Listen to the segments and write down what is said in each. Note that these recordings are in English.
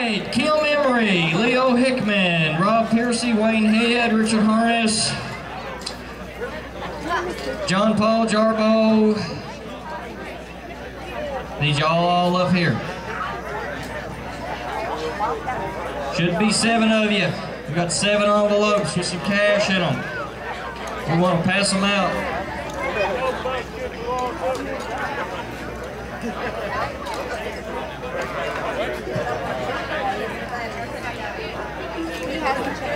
right, Kim Emery, Leo Hickman, Rob Piercy, Wayne Head, Richard Harness, John Paul Jarbo. Need y'all all up here. Should be seven of you. We've got seven envelopes with some cash in them. We want to pass them out.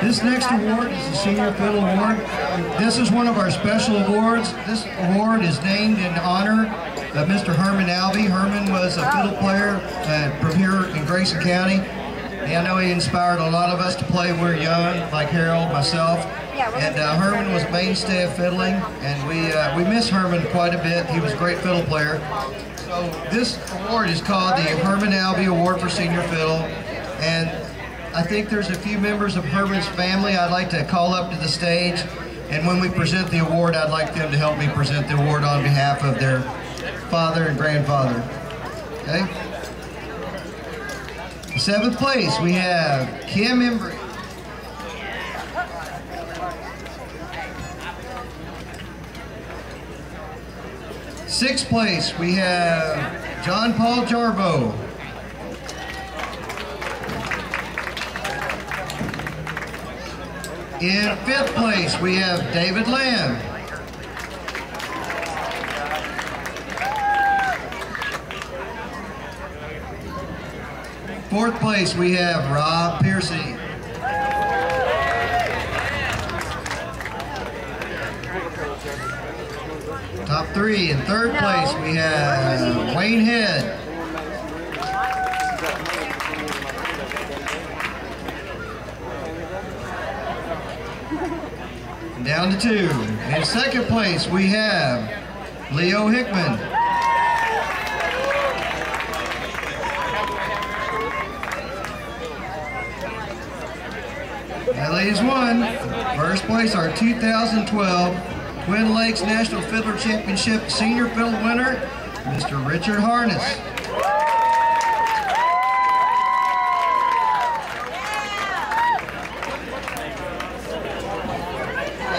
This next award is the Senior Fiddle Award. This is one of our special awards. This award is named in honor of Mr. Herman Albee. Herman was a fiddle player uh, from here in Grayson County. And I know he inspired a lot of us to play when we were young, like Harold, myself. And uh, Herman was a mainstay of fiddling, and we uh, we miss Herman quite a bit. He was a great fiddle player. So this award is called the Herman Albee Award for Senior Fiddle, and I think there's a few members of Herman's family I'd like to call up to the stage, and when we present the award, I'd like them to help me present the award on behalf of their father and grandfather. Okay? Seventh place, we have Kim Embry. Sixth place, we have John Paul Jarbo. In fifth place, we have David Lamb. Fourth place, we have Rob Piercy. Top three. In third place, we have Wayne Head. Down to two. In second place, we have Leo Hickman. Ladies won. First place, our 2012 Twin Lakes National Fiddler Championship Senior Fiddle winner, Mr. Richard Harness.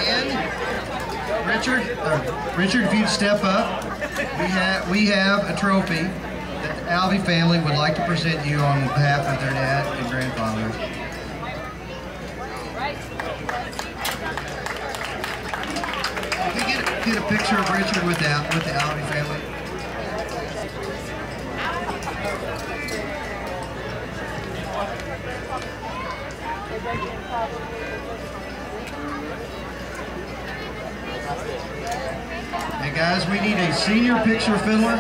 And Richard, uh, Richard, if you'd step up, we have we have a trophy that the Albee family would like to present you on behalf of their dad and grandfather. Can we get, get a picture of Richard with the, with the Albee family? Hey guys, we need a senior picture fiddler